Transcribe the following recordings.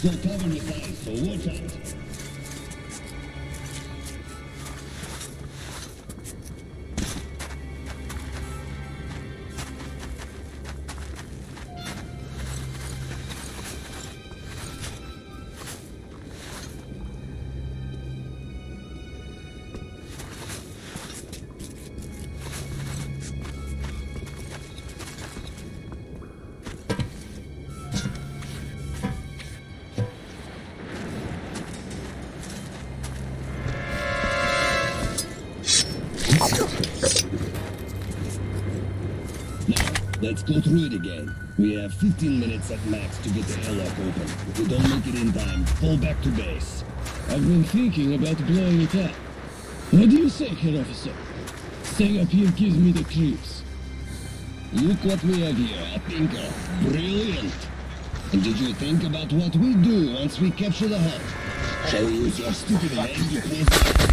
It's all let's go through it again. We have 15 minutes at max to get the airlock open. If we don't make it in time, fall back to base. I've been thinking about blowing it up. What do you say, Head Officer? Staying up here gives me the creeps. Look what we have here, a pinker. Brilliant! And did you think about what we do once we capture the hut? Shall we use your stupid leg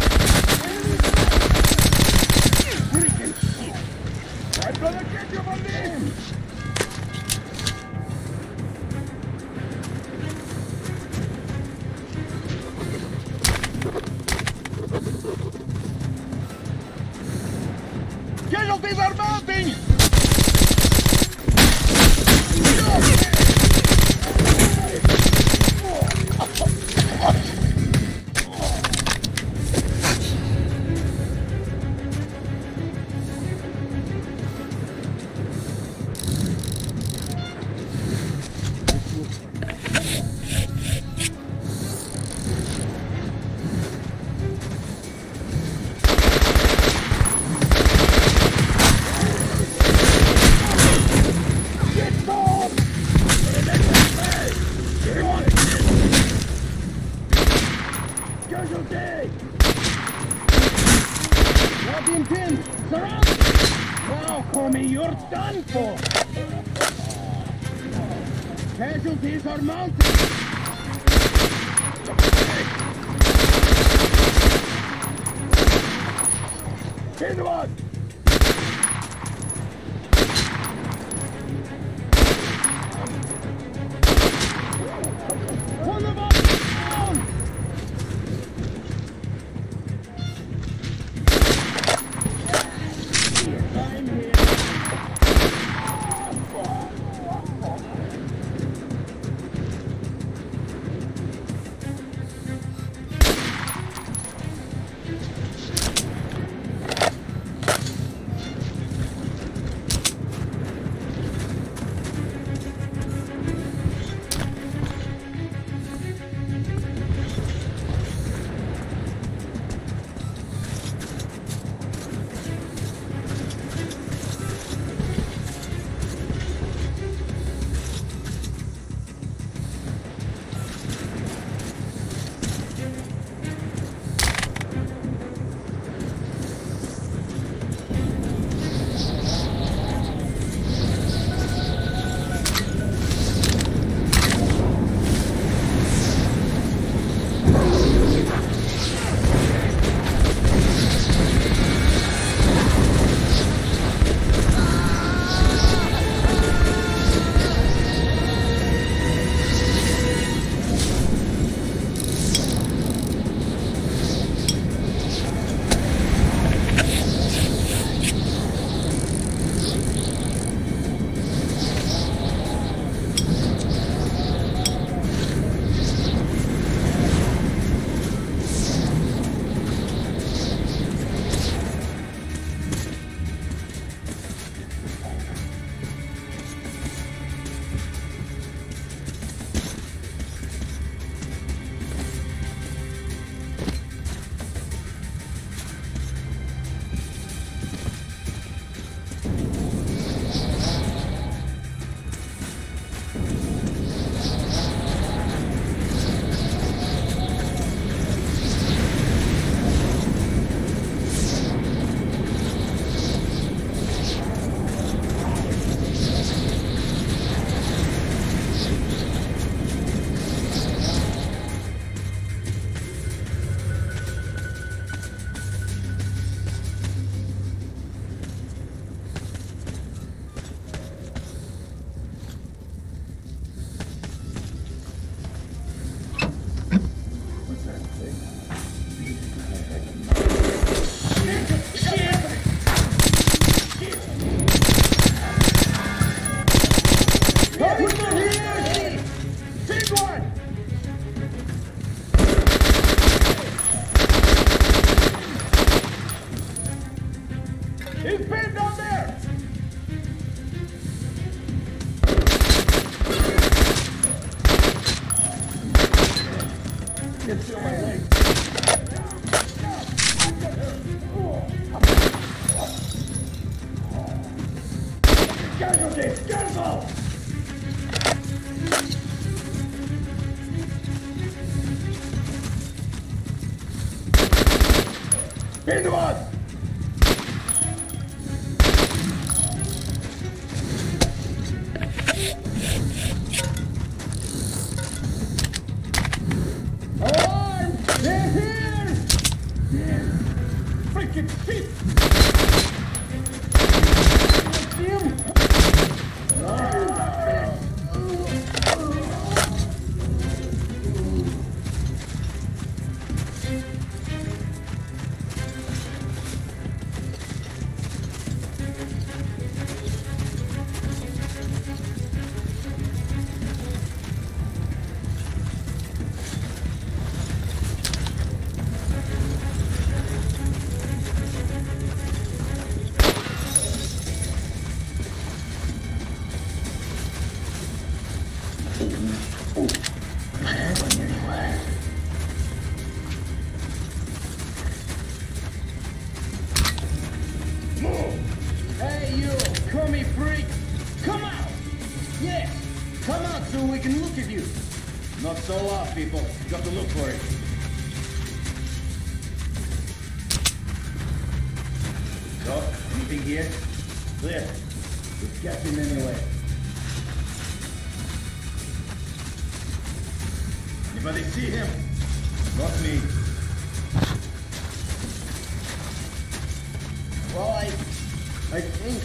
I think.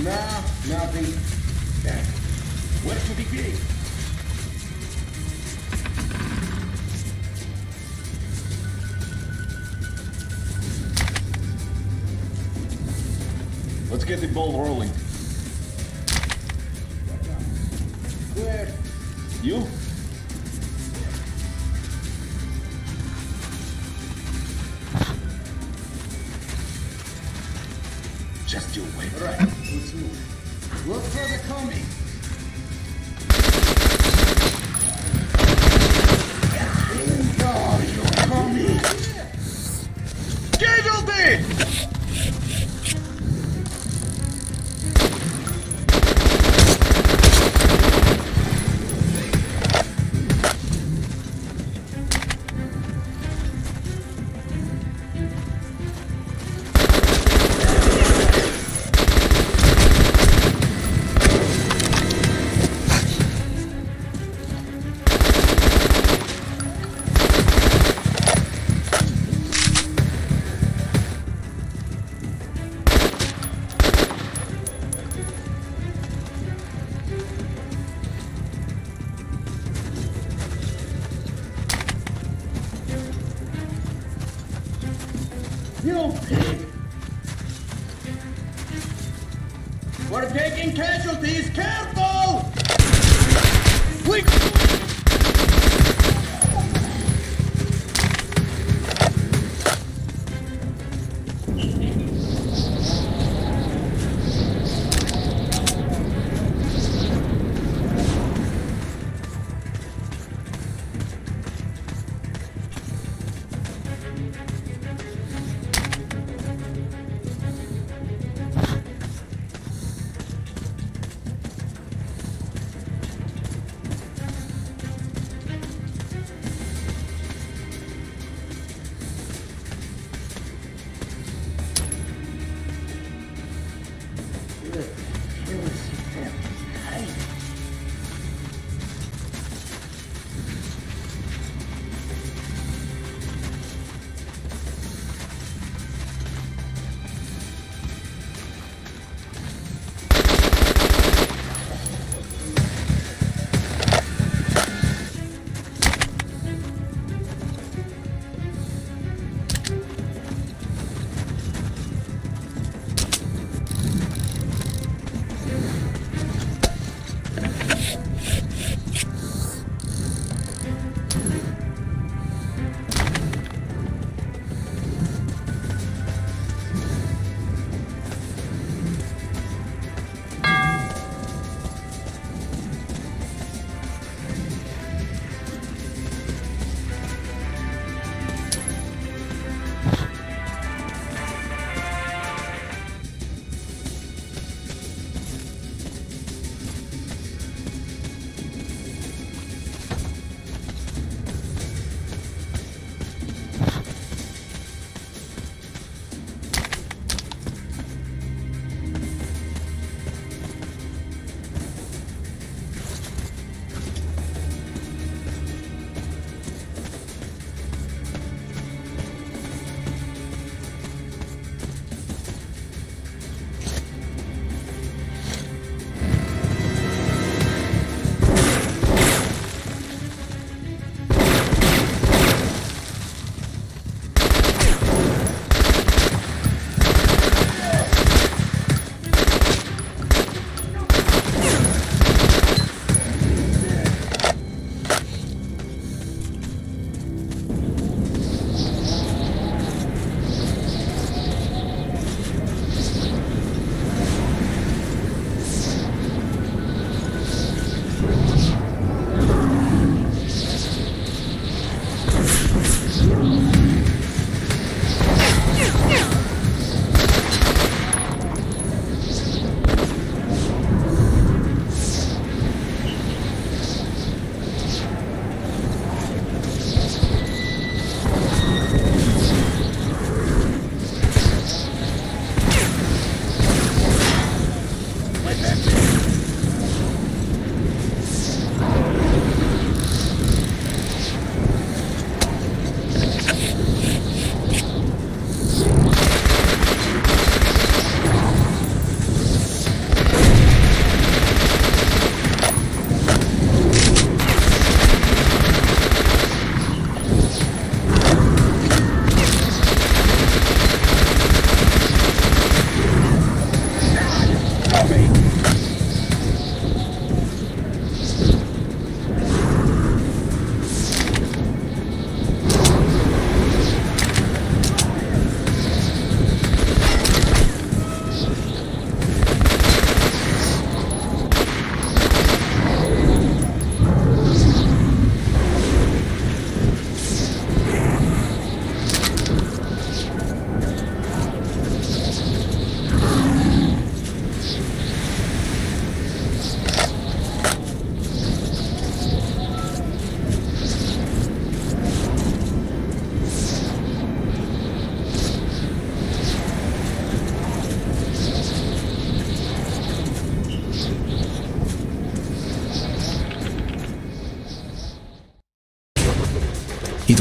Now, nothing. Yeah. Where to begin? Let's get the ball rolling. Where? You? Look for the coming.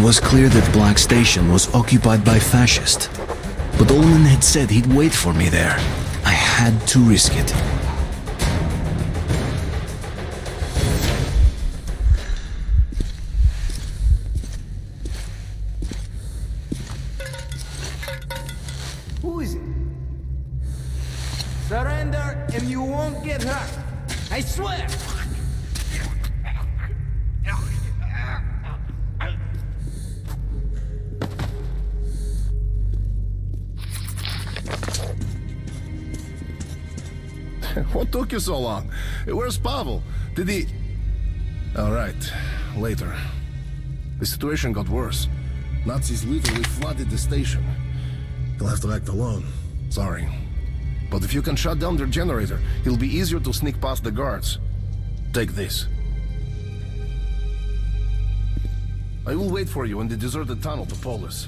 Was clear that Black Station was occupied by fascists. But Olin had said he'd wait for me there. I had to risk it. So long? Where's Pavel? Did he... All right, later. The situation got worse. Nazis literally flooded the station. You'll have to act alone. Sorry. But if you can shut down their generator, it'll be easier to sneak past the guards. Take this. I will wait for you in the deserted tunnel to Polis.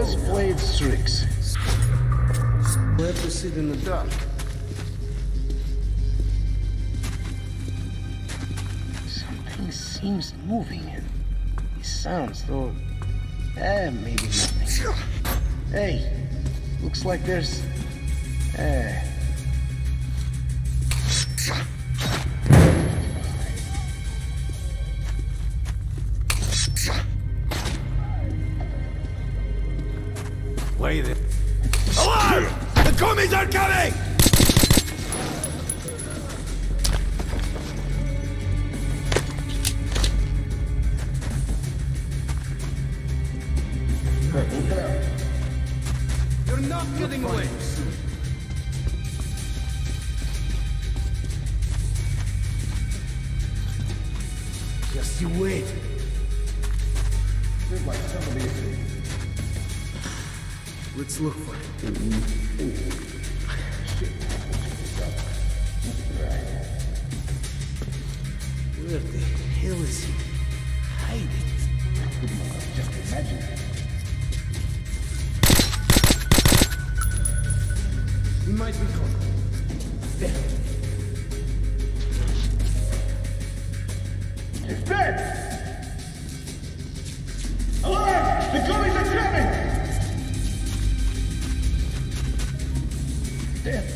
Play its tricks. We have to sit in the dark. Something seems moving and it sounds though. Eh, maybe nothing. Hey, looks like there's. Eh. Might be conquered. Alarm! The gummies are coming! Death.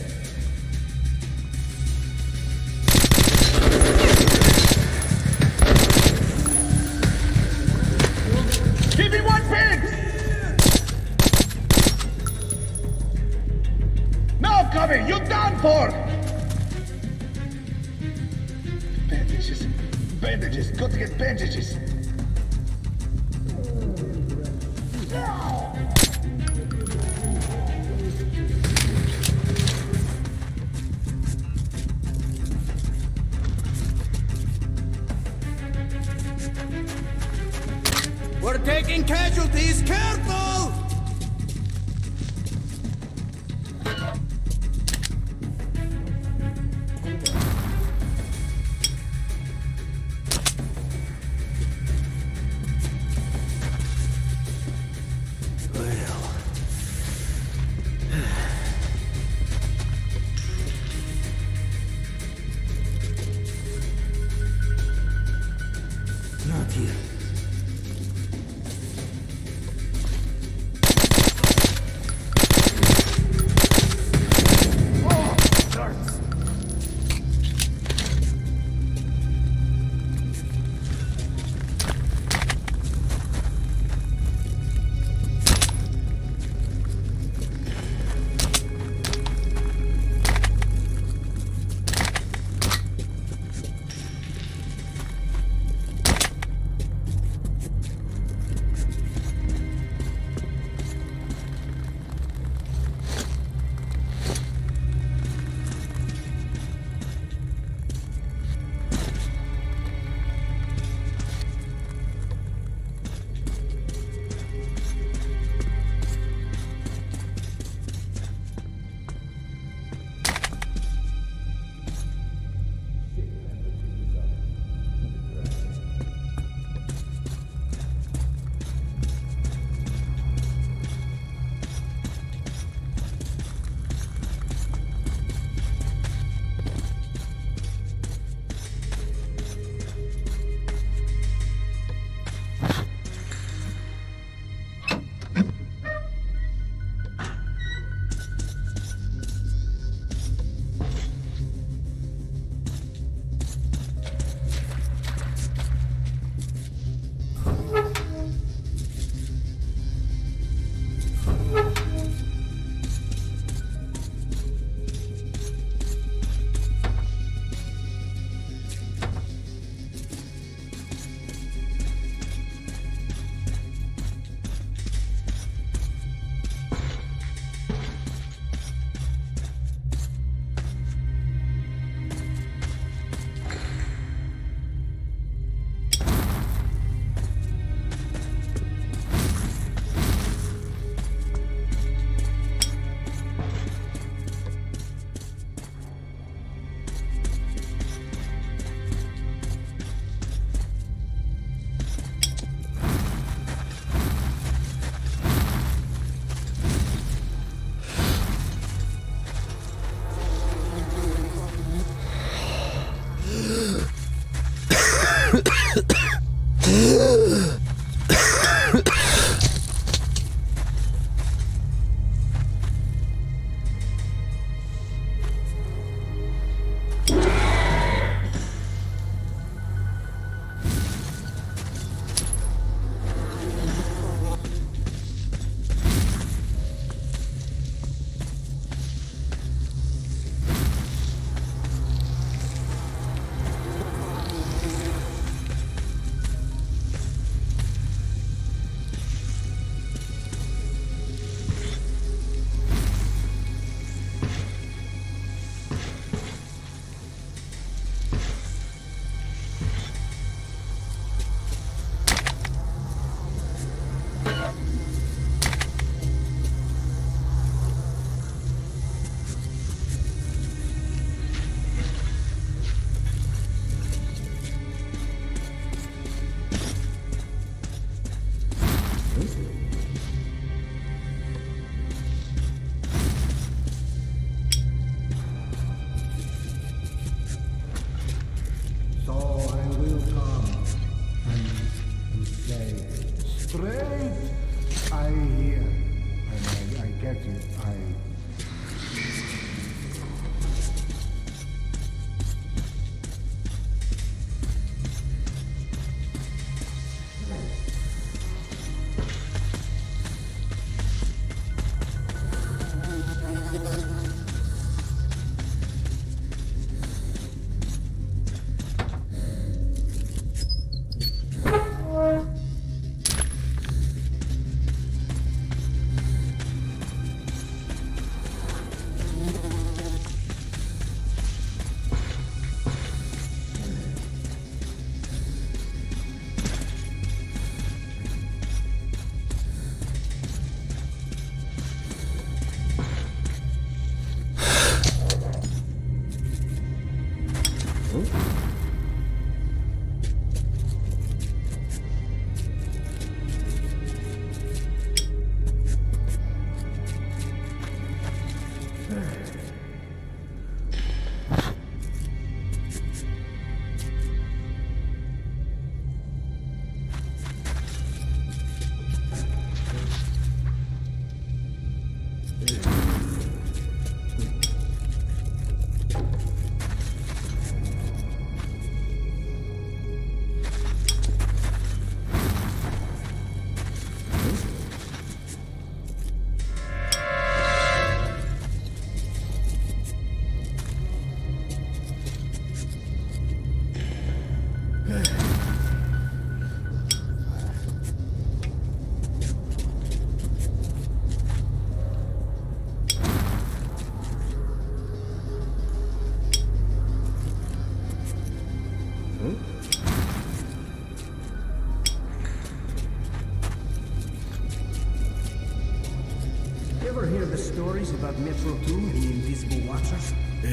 Metro 2 and the Invisible Watchers? No.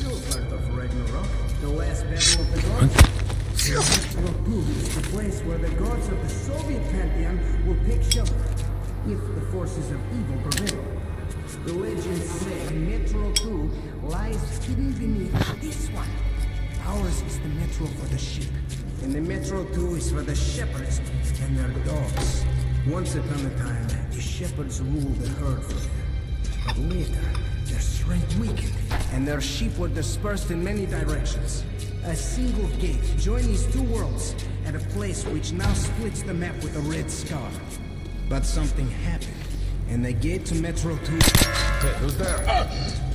You're part of Ragnarok, the last battle of the gods. Metro 2 is the place where the gods of the Soviet pantheon will take shelter if the forces of evil prevail. The legends say Metro 2 lies hidden beneath this one. Ours is the Metro for the sheep, and the Metro 2 is for the shepherds and their dogs. Once upon a time, the shepherds ruled the herd for them. But later, their strength weakened, and their sheep were dispersed in many directions. A single gate joined these two worlds at a place which now splits the map with a red scar. But something happened, and the gate to Metro 2... Hey, who's there? Reloading!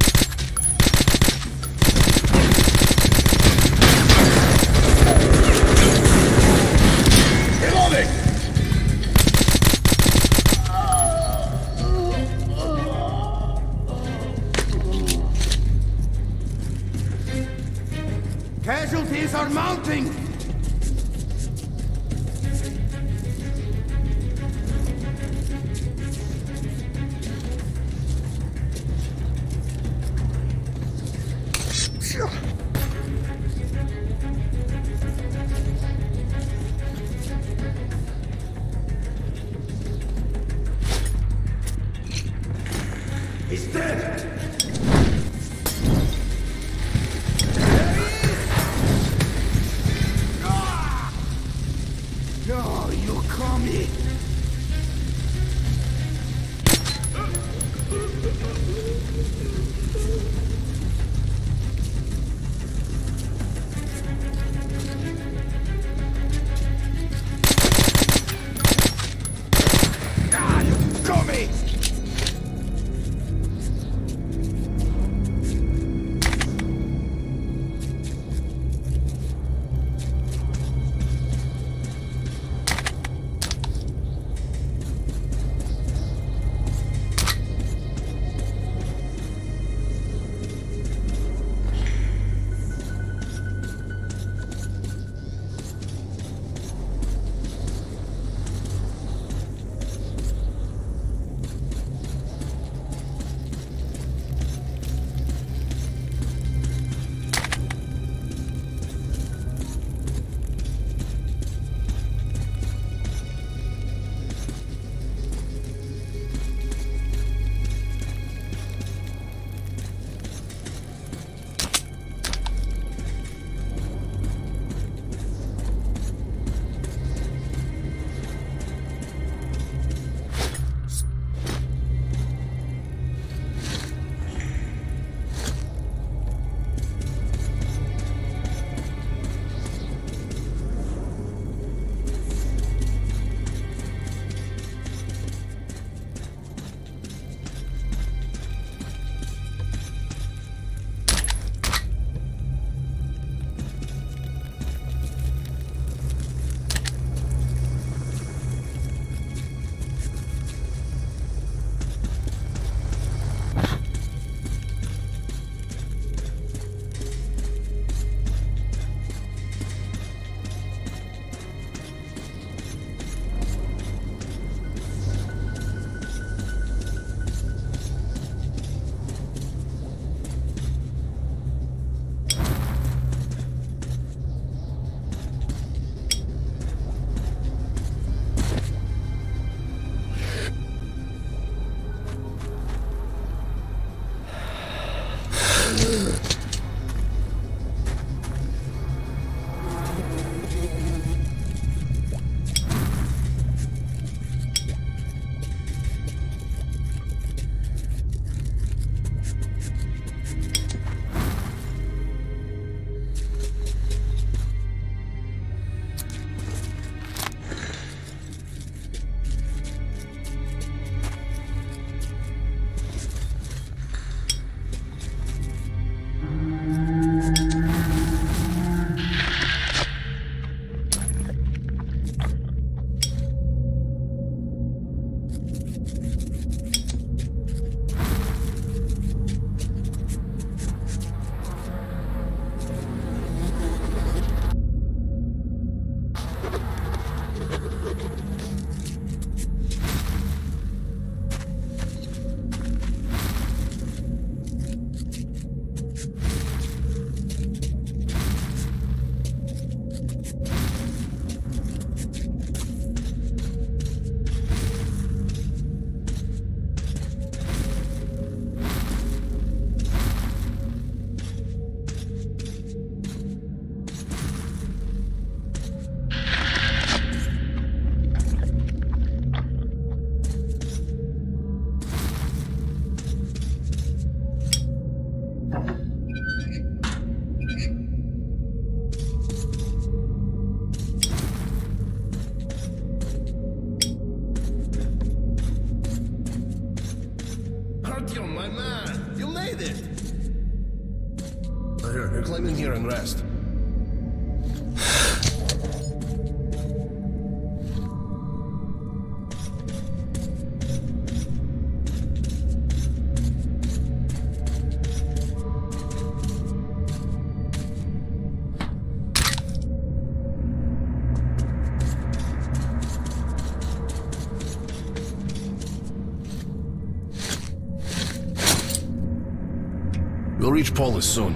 Reach Polis soon.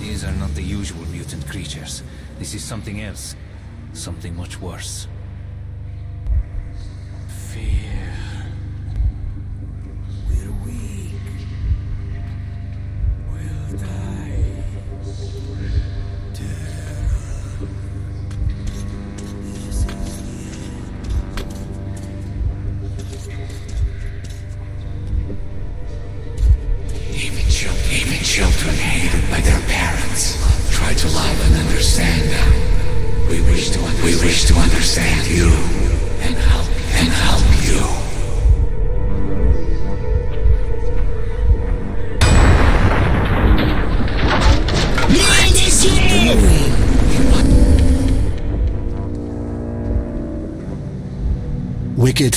These are not the usual mutant creatures. This is something else. Something much worse.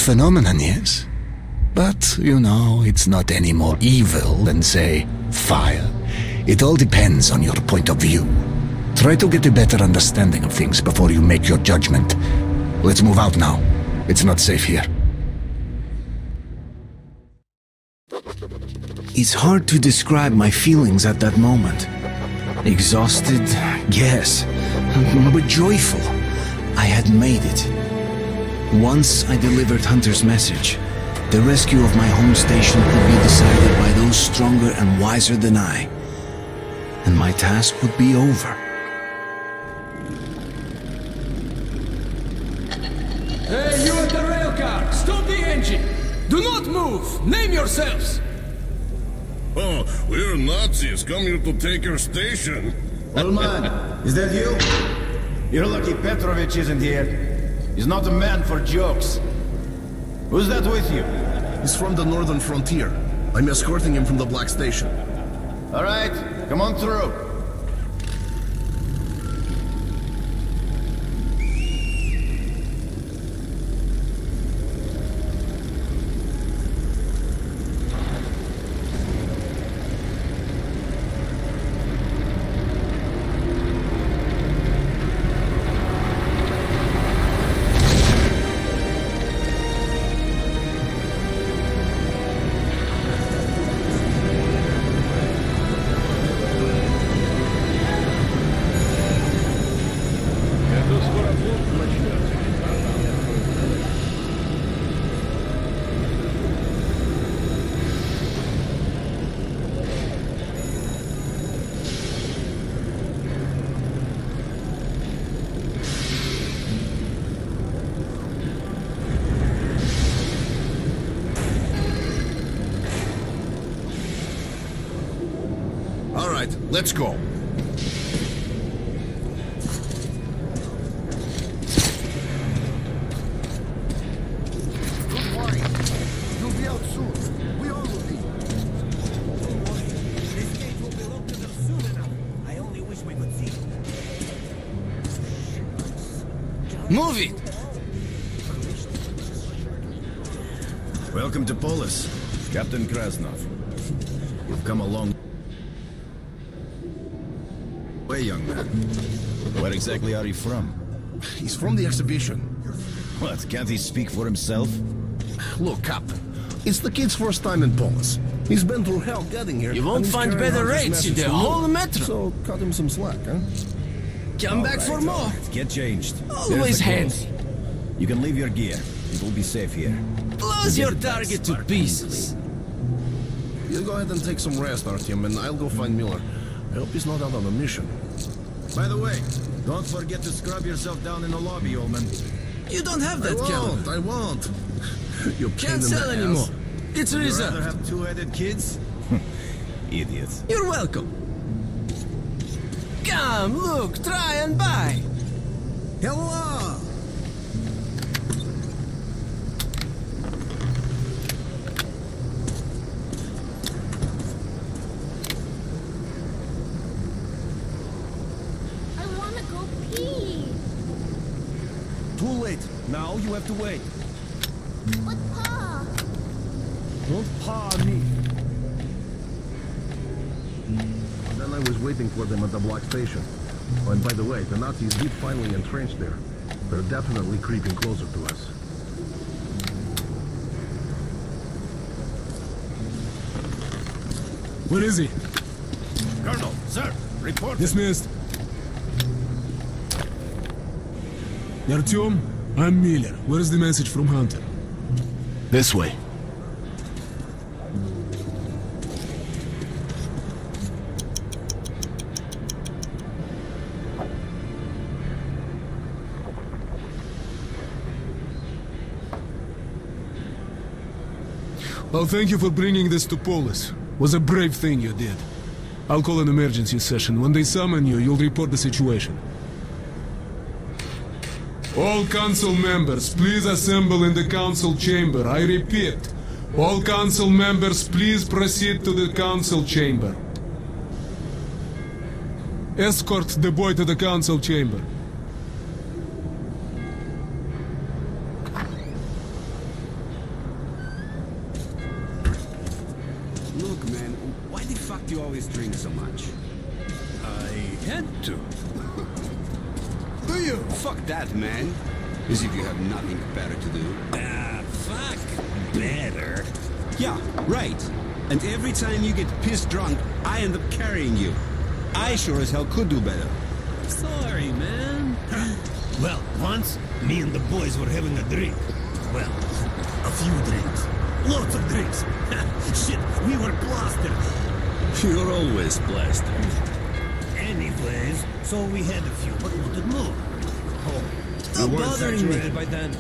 Phenomenon, yes. But, you know, it's not any more evil than, say, fire. It all depends on your point of view. Try to get a better understanding of things before you make your judgment. Let's move out now. It's not safe here. It's hard to describe my feelings at that moment. Exhausted, yes, but joyful. I had made it. Once I delivered Hunter's message, the rescue of my home station could be decided by those stronger and wiser than I. And my task would be over. Hey, you at the railcar! Stop the engine! Do not move! Name yourselves! Oh, we're Nazis come here to take your station. Old man, is that you? You're lucky Petrovich isn't here. He's not a man for jokes. Who's that with you? He's from the northern frontier. I'm escorting him from the Black Station. All right, come on through. Could see. Move it! Welcome to Polis, Captain Krasnov. You've come a long exactly are you from? He's from the exhibition. What, can't he speak for himself? Look, Captain, it's the kid's first time in Polis. He's been through hell getting here. You won't find better rates in message the whole metro. So cut him some slack, huh? Come back for more! Get changed. Always hands. handy. You can leave your gear. It will be safe here. Close your target to pieces. You go ahead and take some rest, Artyom, and I'll go find Miller. I hope he's not out on a mission. By the way, don't forget to scrub yourself down in the lobby, old man. You don't have I that won't, calendar. I won't. You Can't sell anymore. It's Would you rather have two-headed kids? Idiots. You're welcome. Come, look, try and buy. Hello! You have to wait. But Pa! Don't paw me. Then I was waiting for them at the block station. Oh, and by the way, the Nazis did finally entrench there. They're definitely creeping closer to us. Where is he? Colonel, sir, report. Dismissed. Artyom, I'm Miller. Where is the message from Hunter? This way. Well, thank you for bringing this to Polis. Was a brave thing you did. I'll call an emergency session. When they summon you, you'll report the situation. All council members, please assemble in the council chamber. I repeat, all council members, please proceed to the council chamber. Escort the boy to the council chamber. Look, man, why the fuck do you always drink so much? I had to. Fuck that, man. As if you have nothing better to do. Ah, fuck. Better. Yeah, right. And every time you get pissed drunk, I end up carrying you. I sure as hell could do better. Sorry, man. well, once, me and the boys were having a drink. Well, a few drinks. Lots of drinks. Shit, we were plastered. You're always plastered. Anyways, so we had a few, but wanted more. Stop bothering me. saturated by then.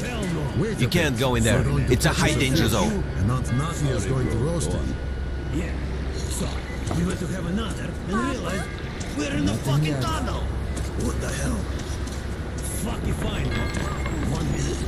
Hell no. You can't go in there. It's a high danger zone. And not Nazi is going to roast it. Yeah. So, we went to have another and realized we're in the fucking tunnel. What the hell? Fuck if I know. One minute.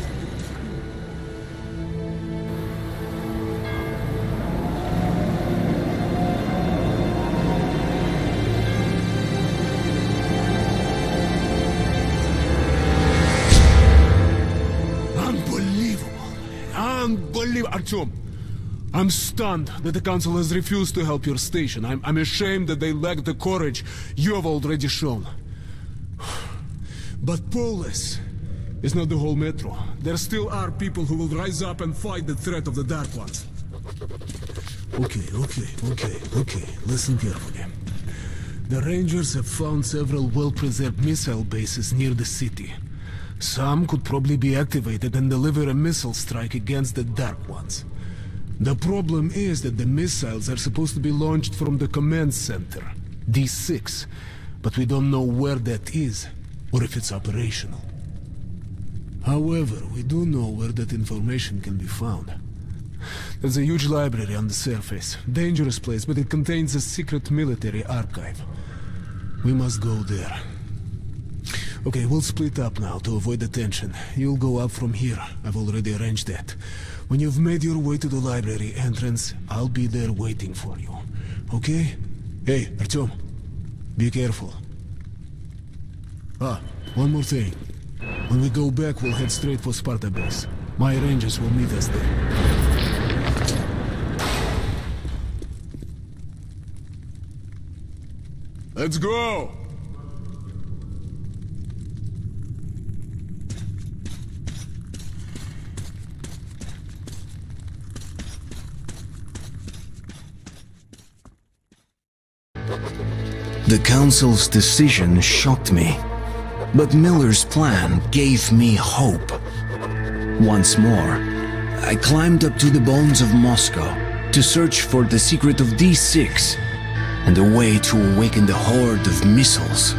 Unbelievable. Artyom, I'm stunned that the council has refused to help your station. I'm, I'm ashamed that they lack the courage you have already shown. But Polis is not the whole metro. There still are people who will rise up and fight the threat of the Dark Ones. Okay, okay, okay, okay. Listen carefully. The Rangers have found several well-preserved missile bases near the city. Some could probably be activated and deliver a missile strike against the Dark Ones. The problem is that the missiles are supposed to be launched from the command center, D6, but we don't know where that is, or if it's operational. However, we do know where that information can be found. There's a huge library on the surface. Dangerous place, but it contains a secret military archive. We must go there. Okay, we'll split up now to avoid the tension. You'll go up from here. I've already arranged that. When you've made your way to the library entrance, I'll be there waiting for you. Okay? Hey, Artyom. Be careful. Ah, one more thing. When we go back, we'll head straight for Sparta base. My rangers will meet us there. Let's go! The council's decision shocked me, but Miller's plan gave me hope. Once more, I climbed up to the bones of Moscow to search for the secret of D6 and a way to awaken the horde of missiles.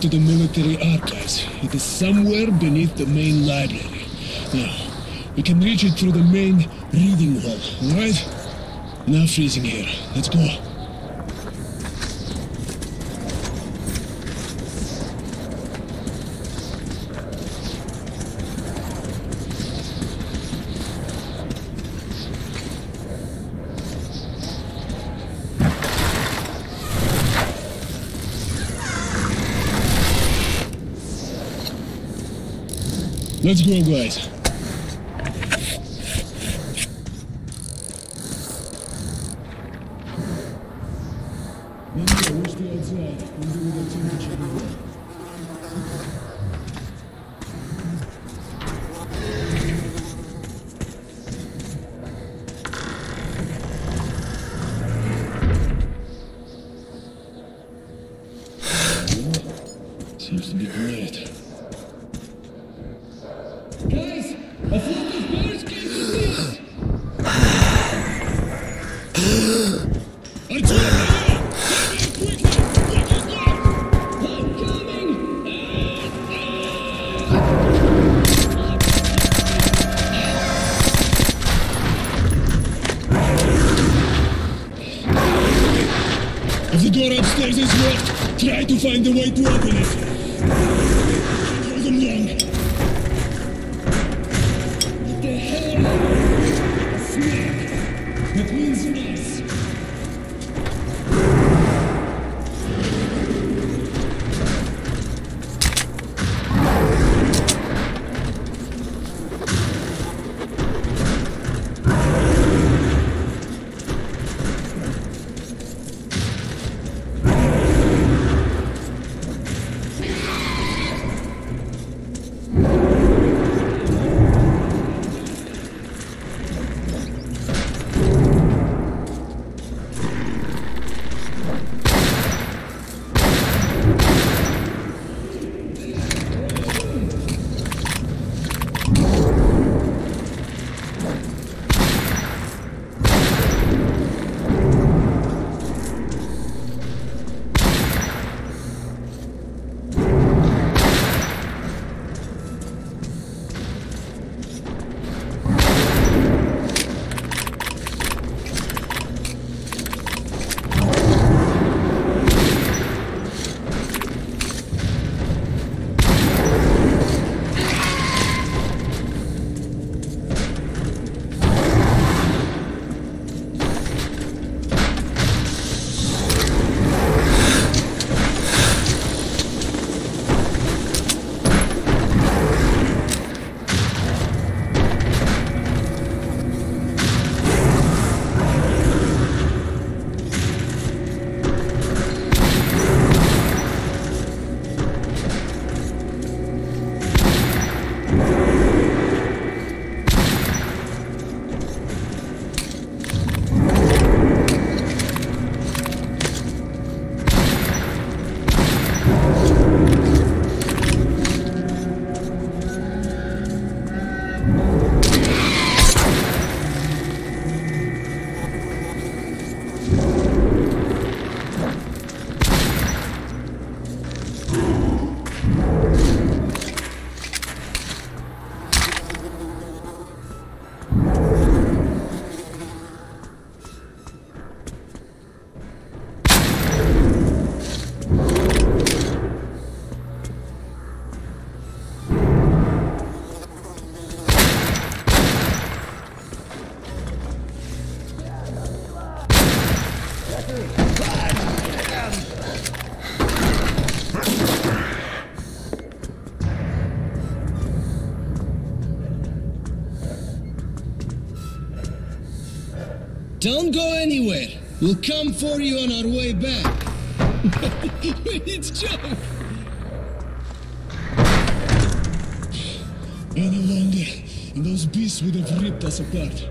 To the military archives. It is somewhere beneath the main library. Now, we can reach it through the main reading hall, alright? Now freezing here. Let's go. Let's go, guys. We'll come for you on our way back. it's Joe. Any longer, and those beasts would have ripped us apart.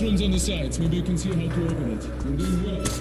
patrons on the sides. Maybe you can see how to open it. You're doing well.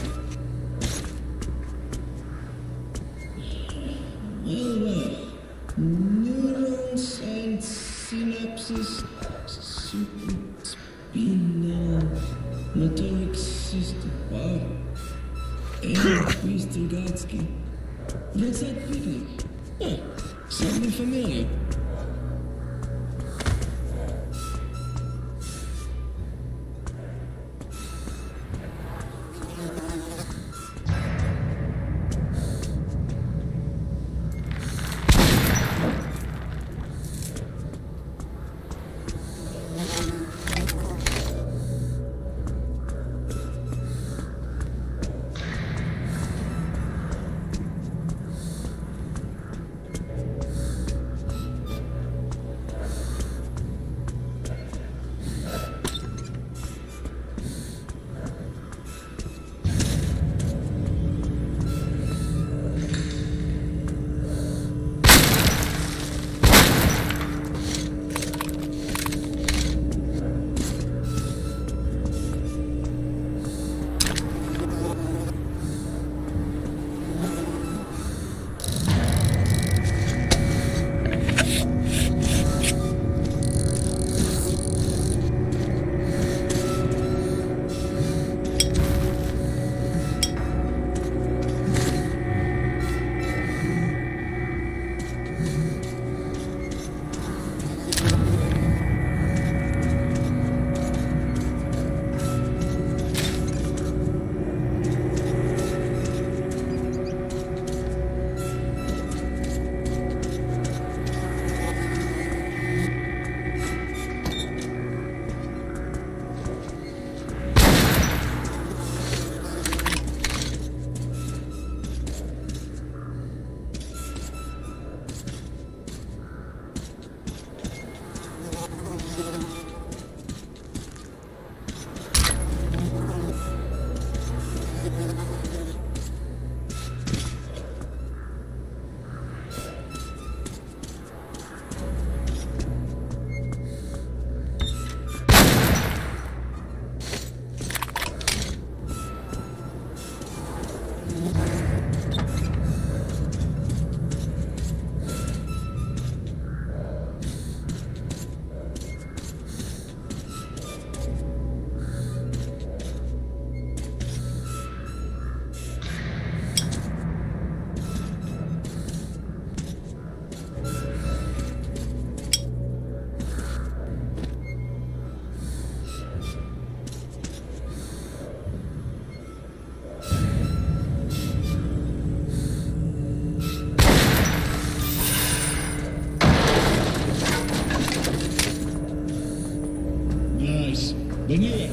右へ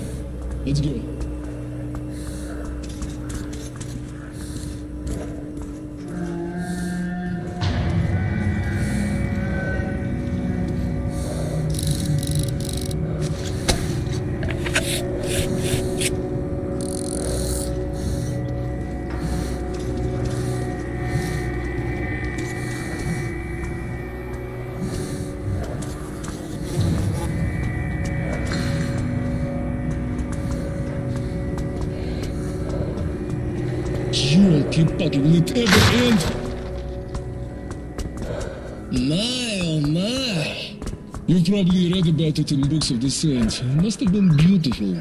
1ゲー at it in books of the saints. It must have been beautiful.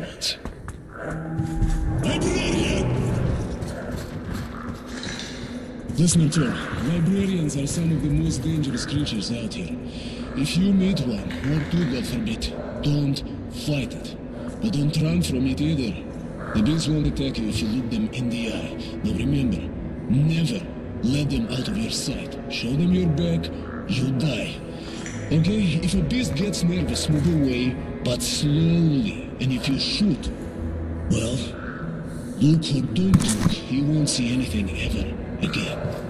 That's not all. Librarians are some of the most dangerous creatures out here. If you meet one, or two, God forbid, don't fight it. But don't run from it either. The beasts won't attack you if you look them in the eye. Now remember, never let them out of your sight. Show them your back, you die. Okay, if a beast gets nervous, move away, but slowly. And if you shoot, well, look or don't look, he won't see anything ever again.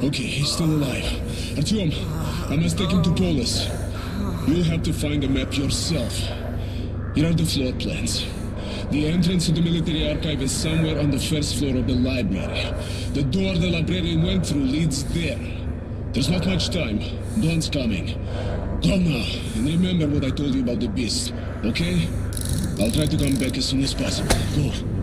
Okay, he's still alive. Artyom, I must take him to Polis. You'll have to find the map yourself. Here are the floor plans. The entrance to the military archive is somewhere on the first floor of the library. The door the librarian went through leads there. There's not much time. Dawn's coming. Go now, and remember what I told you about the beast, okay? I'll try to come back as soon as possible. Go.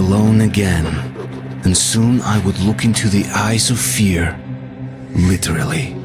Alone again, and soon I would look into the eyes of fear, literally.